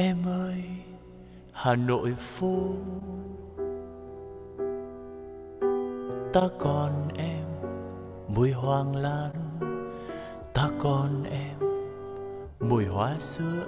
Em ơi, Hà Nội phố. Ta còn em, Mùi hoàng lan. Ta còn em, Mùi hoa sữa